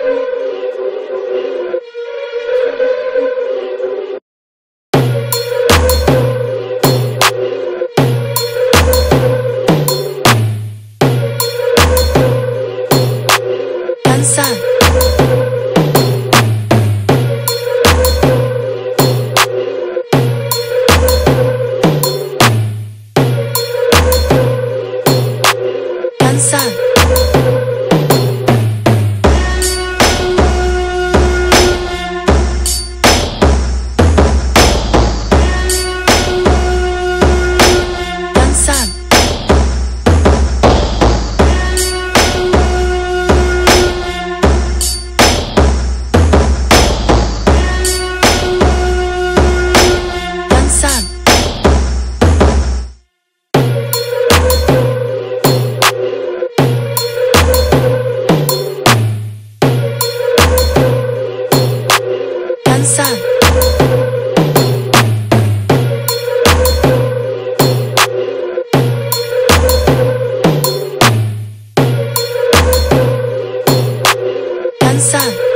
分散，分散，分散，分散。